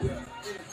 Yeah.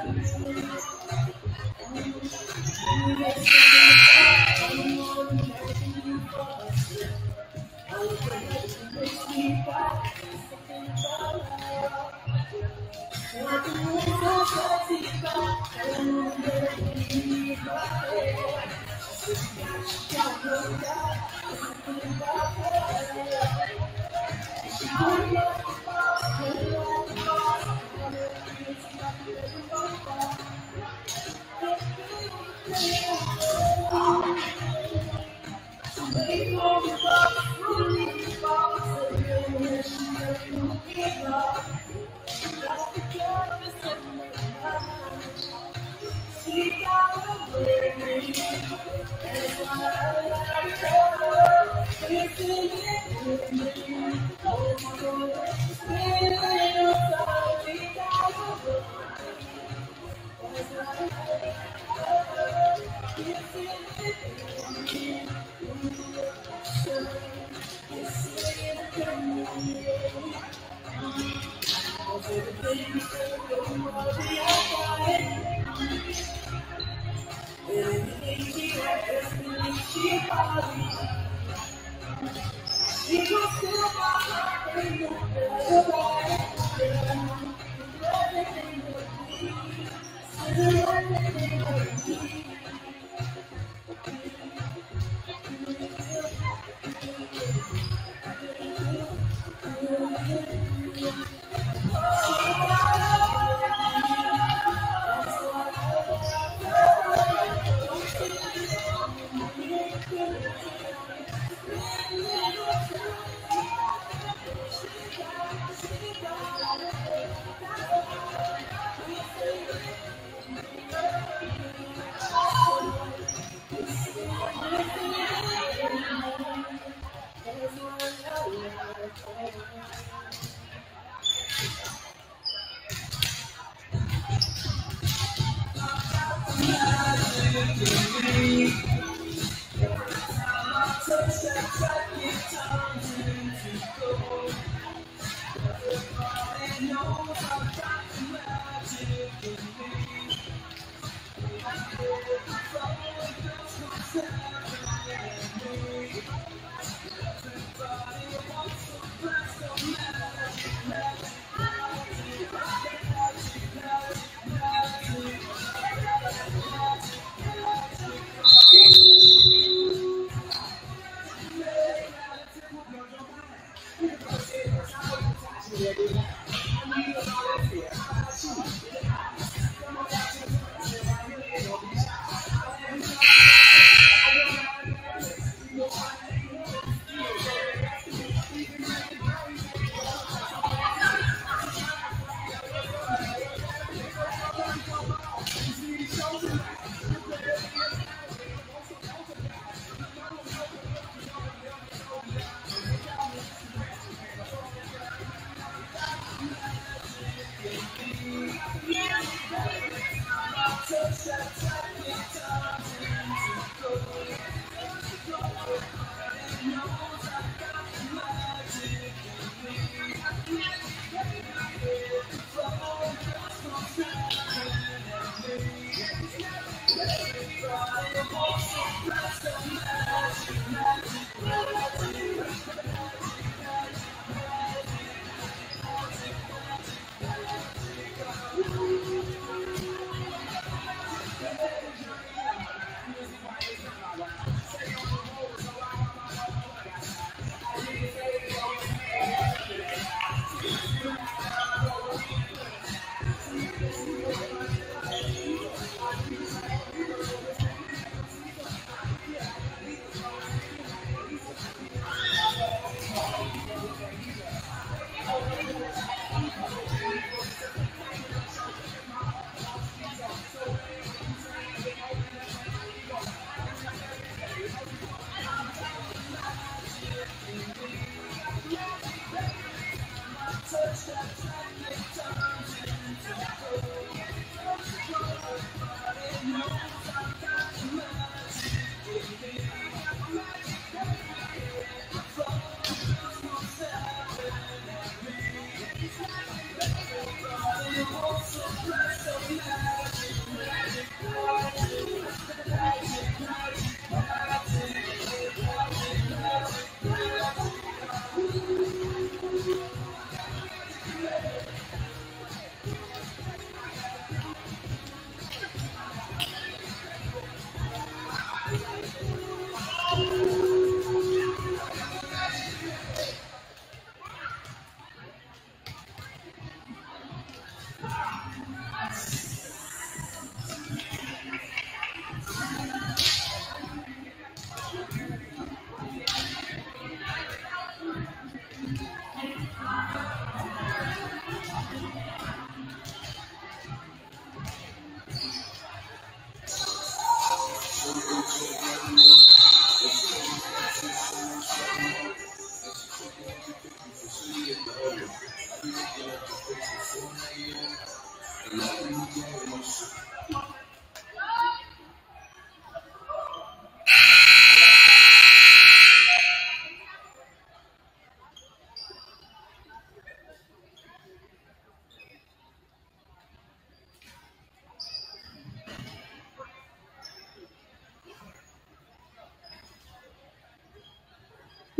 Thank you.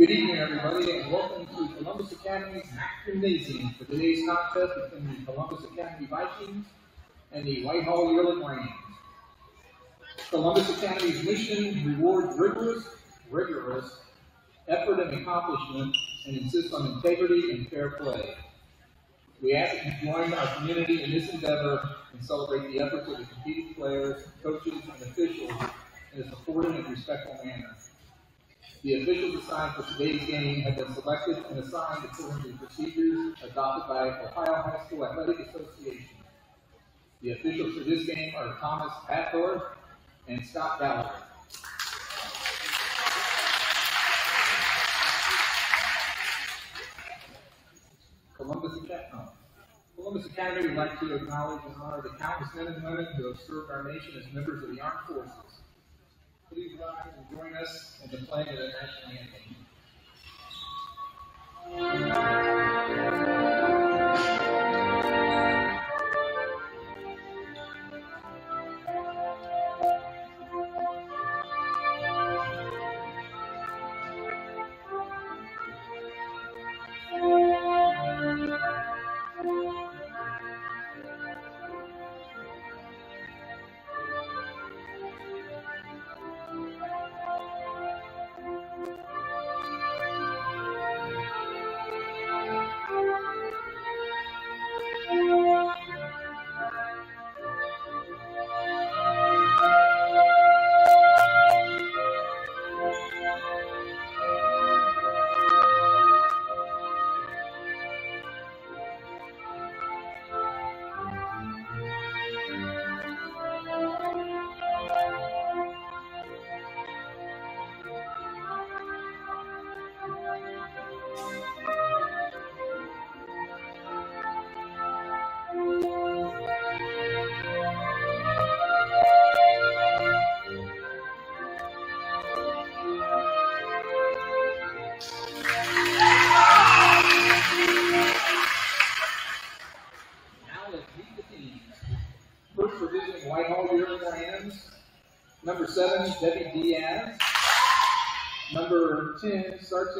Good evening, everybody, and welcome to Columbus Academy's MAC Gymnasium for today's contest between the Columbus Academy Vikings and the Whitehall Yearling Rams. Columbus Academy's mission rewards rigorous, rigorous effort and accomplishment and insists on integrity and fair play. We ask that you join our community in this endeavor and celebrate the efforts of the competing players, coaches, and officials in a supportive and respectful manner. The officials assigned for today's game have been selected and assigned according to procedures adopted by Ohio High School Athletic Association. The officials for this game are Thomas Hathor and Scott Gallagher. Columbus Academy. Columbus Academy would like to acknowledge and honor the countless men and women who have served our nation as members of the armed forces. Please rise and join us in the playing of the national anthem.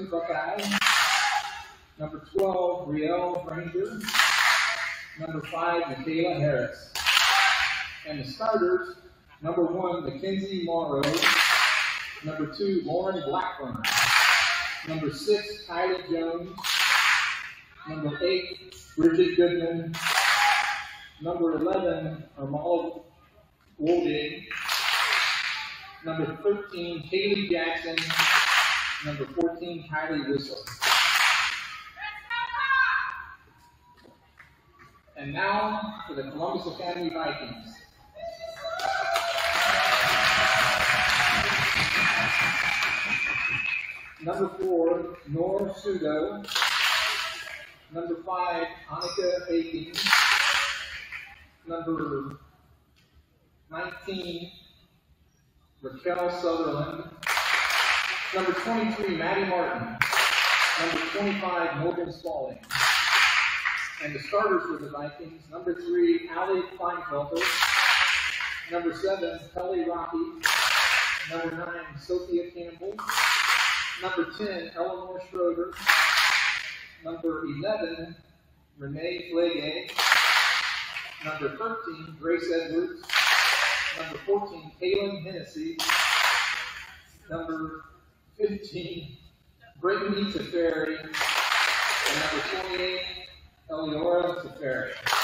10, Buckeye. Number 12, Riel Ranger. Number 5, Michaela Harris. And the starters, number 1, Mackenzie Morrow. Number 2, Lauren Blackburn. Number 6, Kylie Jones. Number 8, Bridget Goodman. Number 11, Armala Wolding. Number 13, Haley Jackson. Number 14, Kylie Whistle. And now for the Columbus Academy Vikings. Number four, Nor Sudo. Number five, Annika Aiken. Number 19, Raquel Sutherland. Number 23, Maddie Martin. Number 25, Morgan Spalding. And the starters for the Vikings, number three, Allie Kleinfelter. Number seven, Kelly Rocky. Number nine, Sophia Campbell. Number 10, Eleanor Schroeder. Number 11, Renee Flege. Number 13, Grace Edwards. Number 14, Kaylin Hennessy. Number 15, Brittany Teferi. And number 28, Eliora Teferi.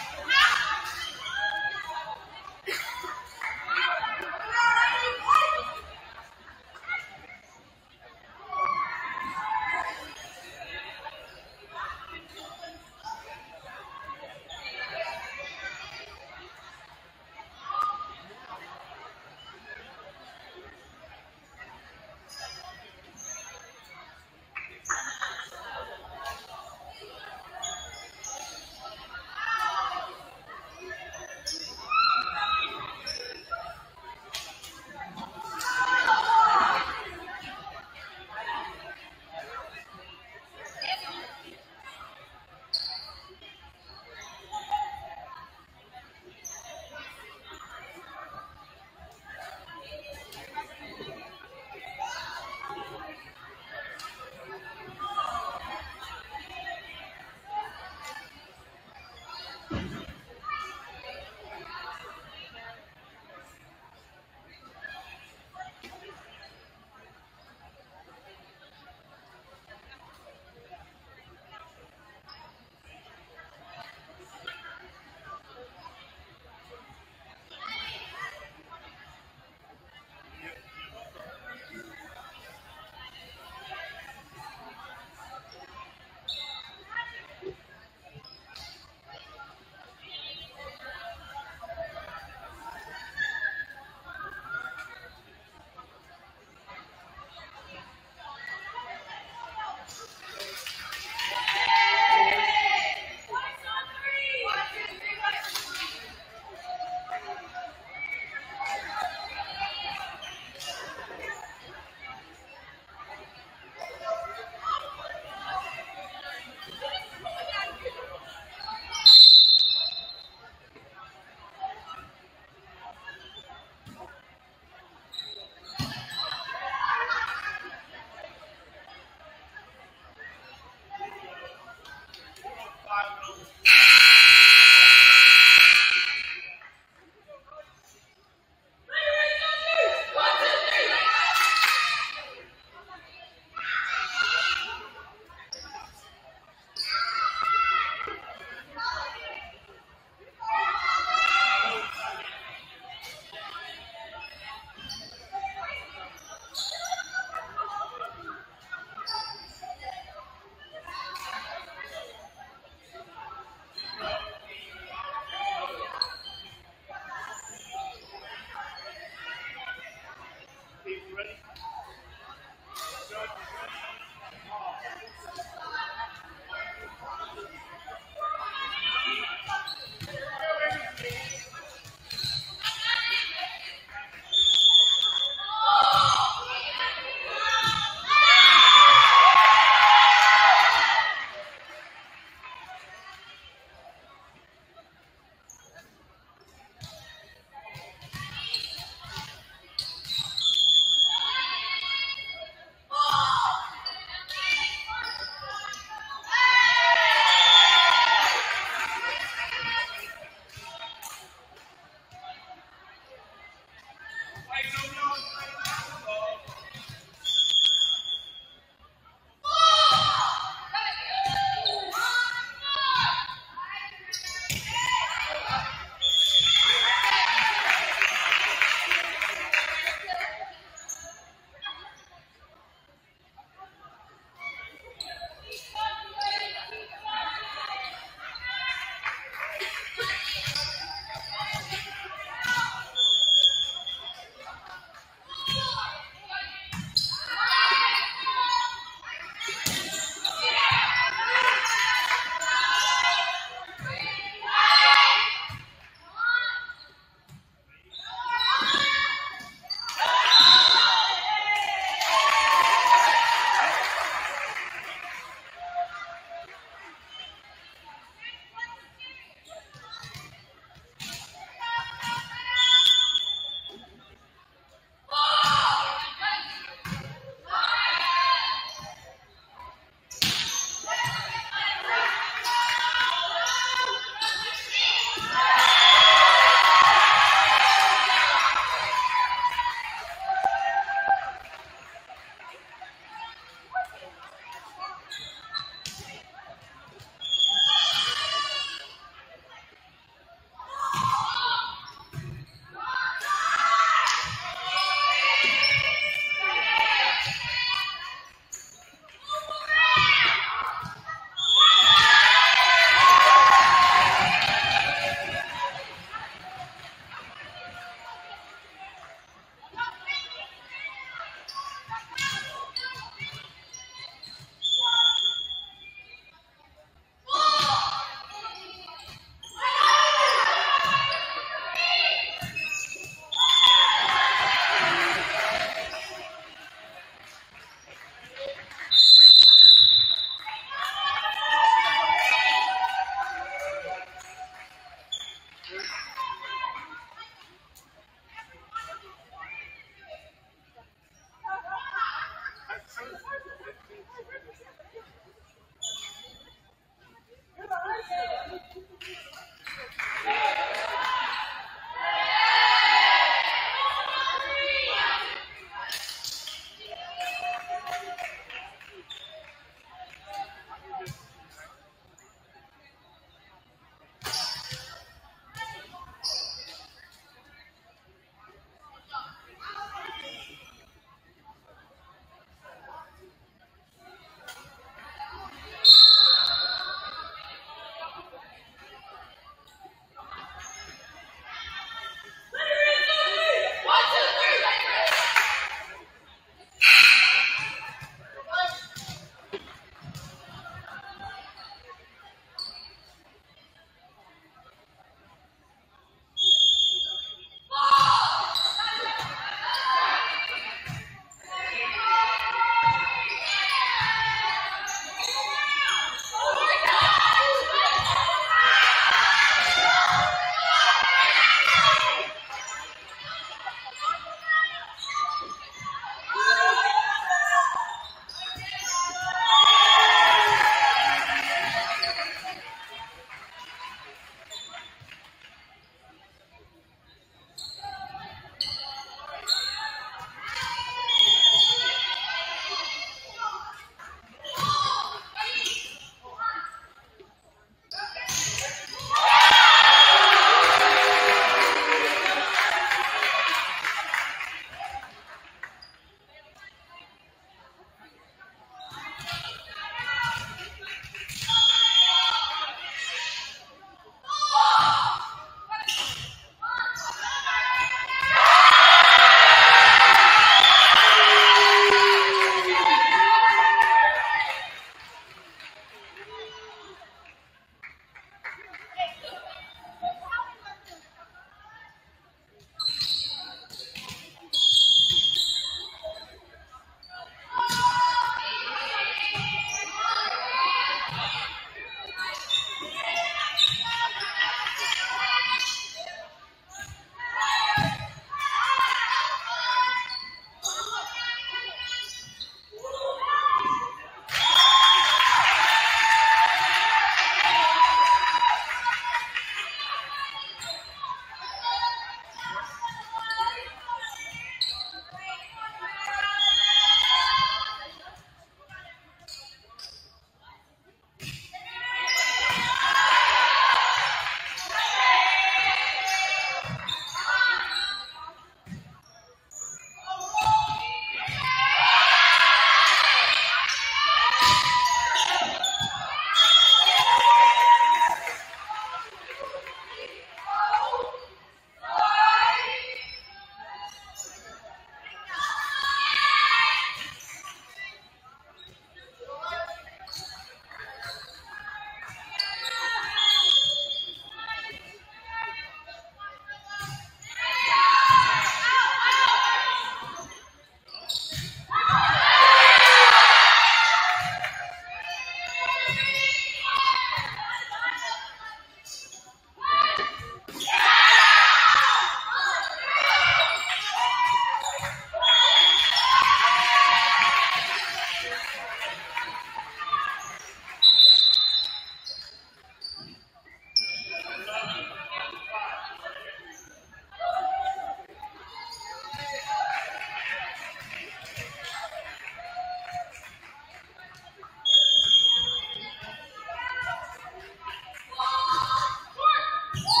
Woo!